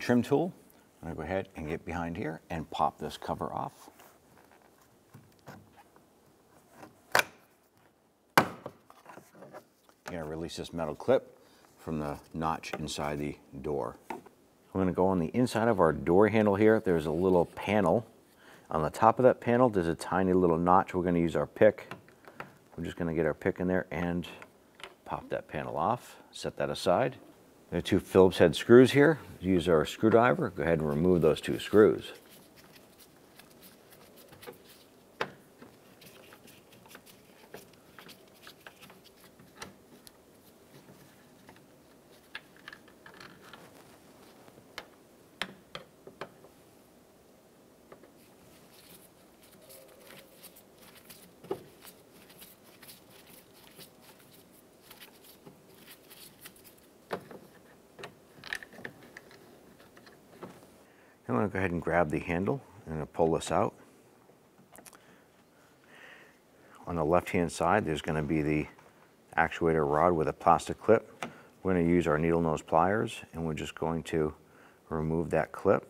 trim tool. I'm gonna go ahead and get behind here and pop this cover off. I'm gonna release this metal clip from the notch inside the door. I'm gonna go on the inside of our door handle here. There's a little panel. On the top of that panel, there's a tiny little notch. We're gonna use our pick. We're just gonna get our pick in there and pop that panel off, set that aside. Are two Phillips head screws here. Use our screwdriver. Go ahead and remove those two screws. I'm going to go ahead and grab the handle and pull this out. On the left-hand side, there's going to be the actuator rod with a plastic clip. We're going to use our needle nose pliers and we're just going to remove that clip.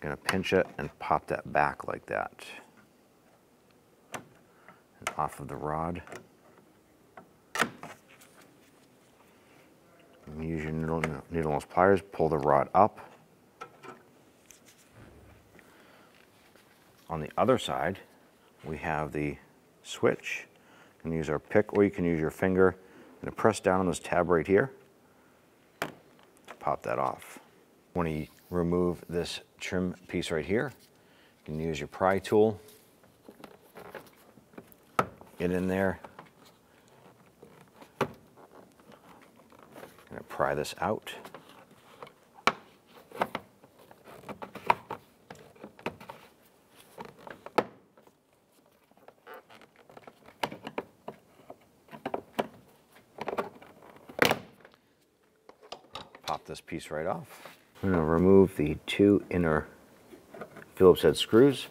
Going to pinch it and pop that back like that. And off of the rod. Use your needle, needle nose pliers, pull the rod up. On the other side, we have the switch. You can use our pick or you can use your finger. and press down on this tab right here to pop that off. When you remove this trim piece right here, you can use your pry tool, get in there, Pry this out. Pop this piece right off. I'm gonna remove the two inner Phillips head screws.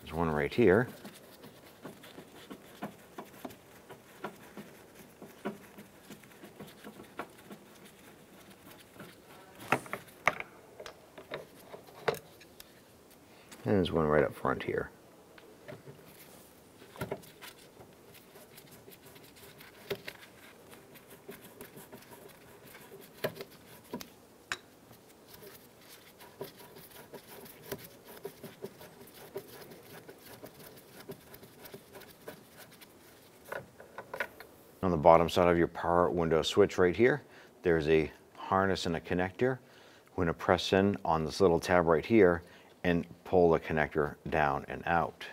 There's one right here. And there's one right up front here. On the bottom side of your power window switch right here, there's a harness and a connector. We're gonna press in on this little tab right here and pull the connector down and out.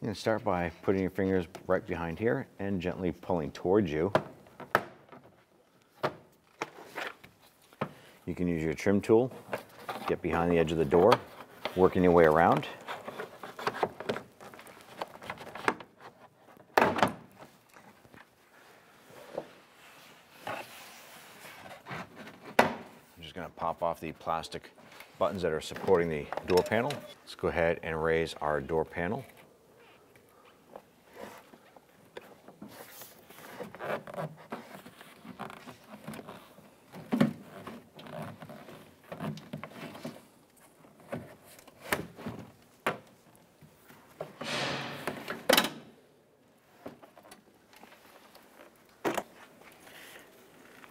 You can start by putting your fingers right behind here and gently pulling towards you. You can use your trim tool, get behind the edge of the door, working your way around. I'm just going to pop off the plastic buttons that are supporting the door panel. Let's go ahead and raise our door panel.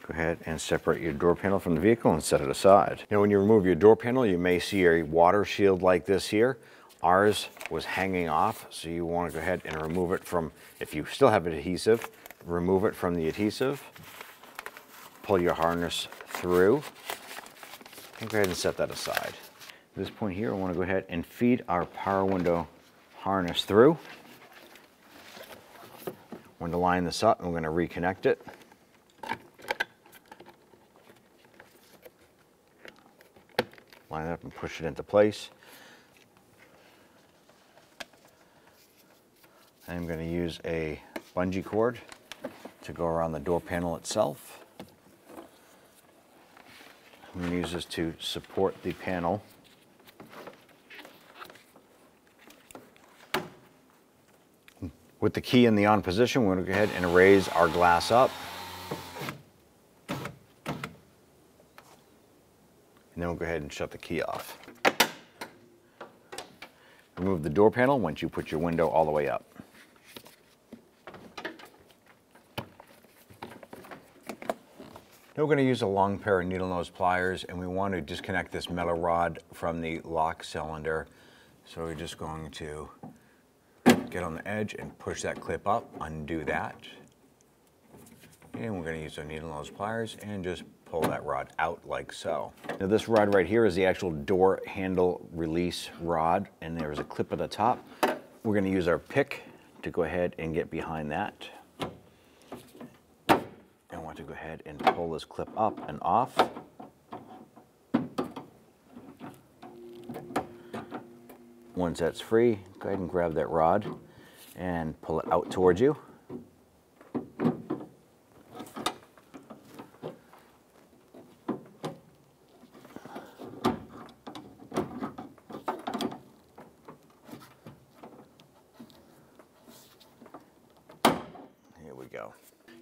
Go ahead and separate your door panel from the vehicle and set it aside. Now when you remove your door panel, you may see a water shield like this here. Ours was hanging off, so you want to go ahead and remove it from, if you still have adhesive, remove it from the adhesive, pull your harness through, and go ahead and set that aside. At this point here, I want to go ahead and feed our power window harness through. We're going to line this up going to reconnect it. Line it up and push it into place. I'm going to use a bungee cord to go around the door panel itself. I'm going to use this to support the panel. With the key in the on position, we're going to go ahead and raise our glass up. Then we'll go ahead and shut the key off. Remove the door panel once you put your window all the way up. Now we're going to use a long pair of needle nose pliers and we want to disconnect this metal rod from the lock cylinder. So we're just going to get on the edge and push that clip up, undo that. And we're going to use our needle nose pliers and just pull that rod out like so. Now this rod right here is the actual door handle release rod and there's a clip at the top. We're going to use our pick to go ahead and get behind that I want to go ahead and pull this clip up and off. Once that's free, go ahead and grab that rod and pull it out towards you.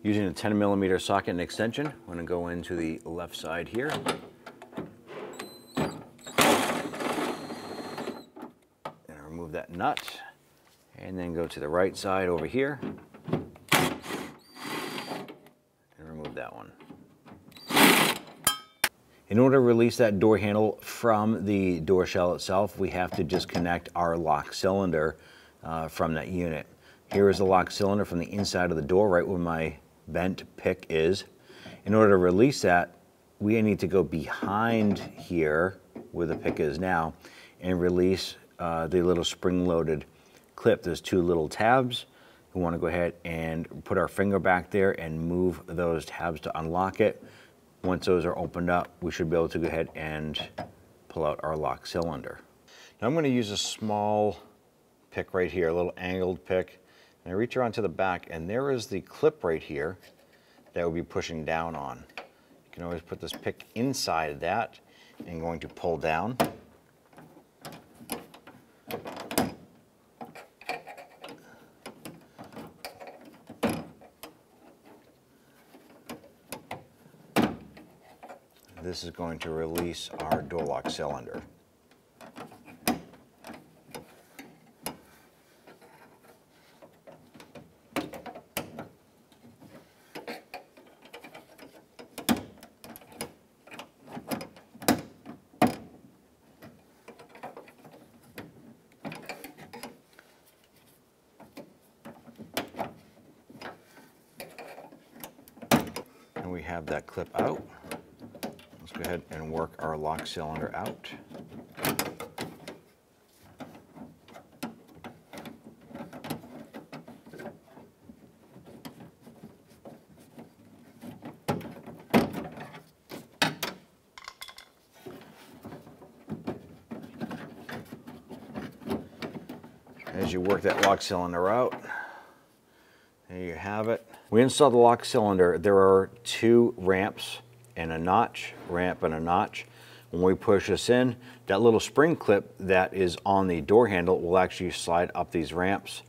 Using a 10 millimeter socket and extension, I'm to go into the left side here. And remove that nut. And then go to the right side over here. And remove that one. In order to release that door handle from the door shell itself, we have to disconnect our lock cylinder uh, from that unit. Here is the lock cylinder from the inside of the door, right where my bent pick is. In order to release that, we need to go behind here where the pick is now and release uh, the little spring-loaded clip. There's two little tabs. We want to go ahead and put our finger back there and move those tabs to unlock it. Once those are opened up, we should be able to go ahead and pull out our lock cylinder. Now I'm going to use a small pick right here, a little angled pick. And I reach around to the back and there is the clip right here that we'll be pushing down on. You can always put this pick inside of that and going to pull down. This is going to release our door lock cylinder. We have that clip out. Let's go ahead and work our lock cylinder out. As you work that lock cylinder out, there you have it. We installed the lock cylinder. There are two ramps and a notch, ramp and a notch. When we push this in, that little spring clip that is on the door handle will actually slide up these ramps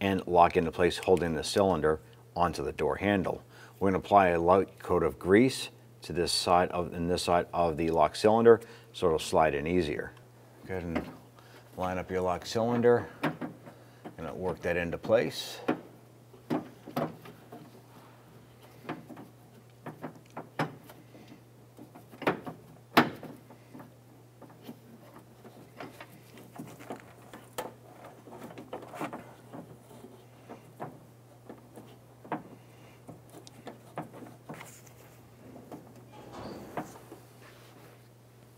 and lock into place holding the cylinder onto the door handle. We're going to apply a light coat of grease to this side of in this side of the lock cylinder so it'll slide in easier. Go ahead and line up your lock cylinder and work that into place.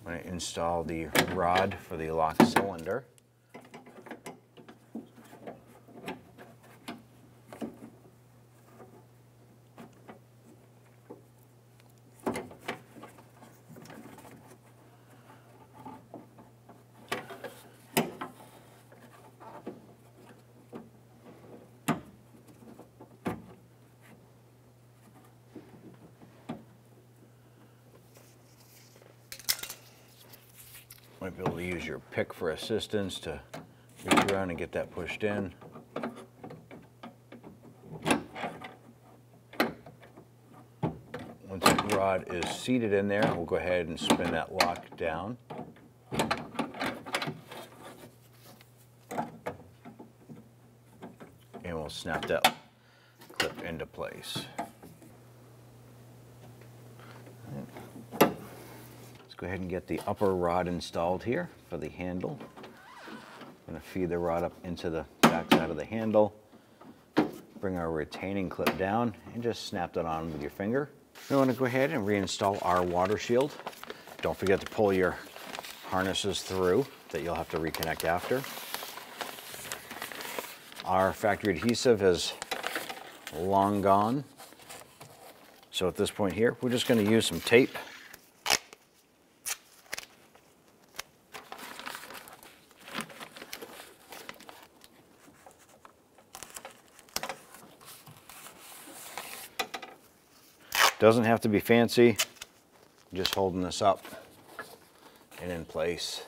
Going to install the rod for the lock cylinder. Might be able to use your pick for assistance to reach around and get that pushed in. Once the rod is seated in there, we'll go ahead and spin that lock down. And we'll snap that clip into place. Go ahead and get the upper rod installed here for the handle. I'm gonna feed the rod up into the back side of the handle. Bring our retaining clip down and just snap that on with your finger. We want to go ahead and reinstall our water shield. Don't forget to pull your harnesses through that you'll have to reconnect after. Our factory adhesive is long gone. So at this point here, we're just going to use some tape. Doesn't have to be fancy, just holding this up and in place.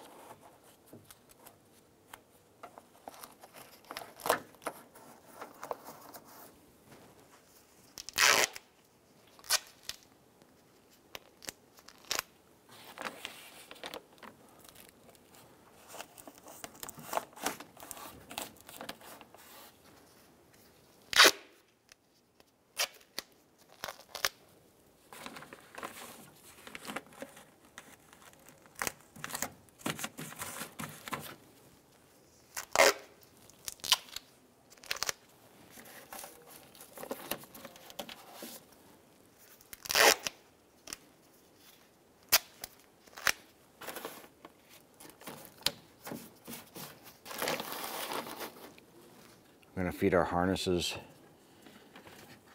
We're going to feed our harnesses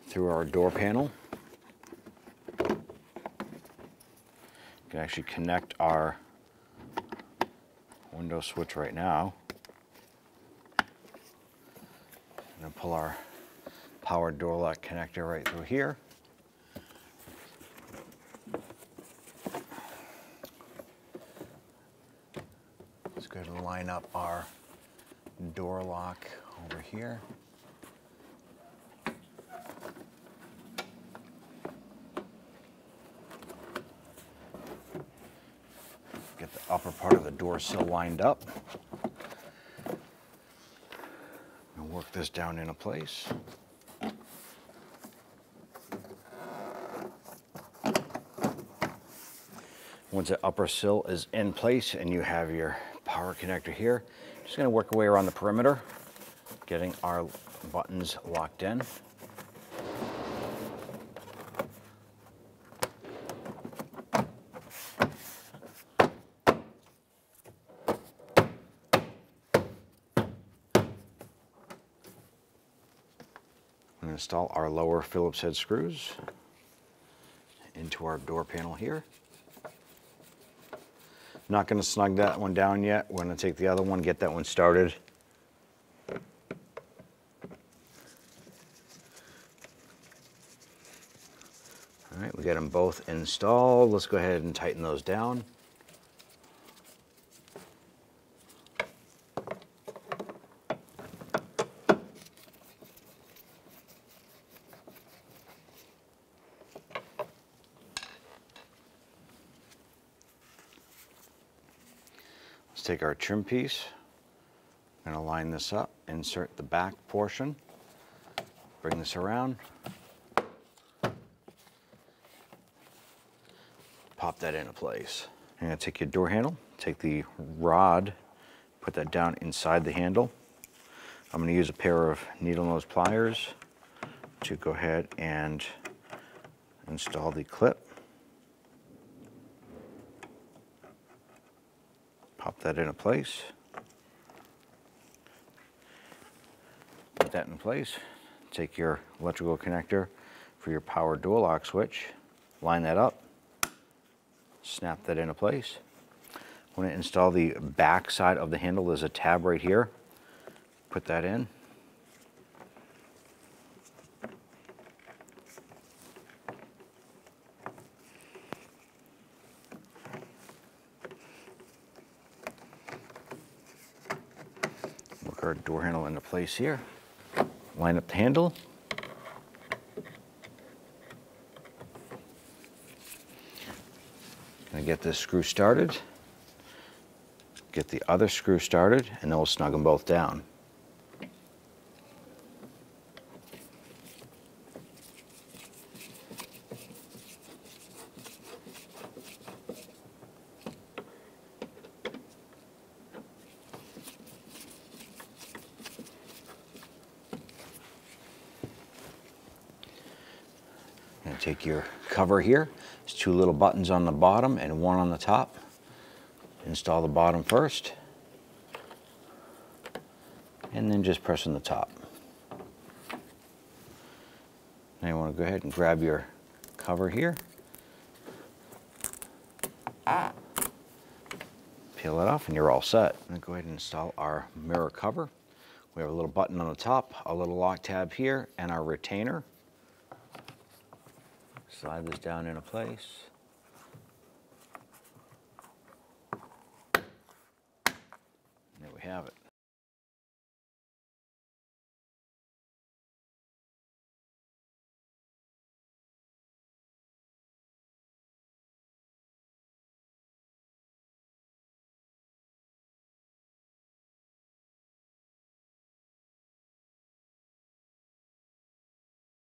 through our door panel. We can actually connect our window switch right now. And pull our power door lock connector right through here. Let's go ahead and line up our door lock over here. Get the upper part of the door sill lined up. And work this down into place. Once the upper sill is in place and you have your power connector here, just gonna work our way around the perimeter, getting our buttons locked in. Install our lower Phillips head screws into our door panel here. Not gonna snug that one down yet. We're gonna take the other one, get that one started. Got them both installed. Let's go ahead and tighten those down. Let's take our trim piece. I'm gonna line this up, insert the back portion, bring this around. Pop that into place. I'm gonna take your door handle, take the rod, put that down inside the handle. I'm gonna use a pair of needle nose pliers to go ahead and install the clip. Pop that into place. Put that in place. Take your electrical connector for your power door lock switch. Line that up snap that into place. I'm going to install the back side of the handle. There's a tab right here. Put that in. Work our door handle into place here. Line up the handle. Gonna get this screw started. Get the other screw started, and then we'll snug them both down. Take your cover here. There's two little buttons on the bottom and one on the top. Install the bottom first. And then just press on the top. Now you want to go ahead and grab your cover here. Peel it off and you're all set. Now go ahead and install our mirror cover. We have a little button on the top, a little lock tab here, and our retainer. Slide this down into place. There we have it.